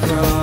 grow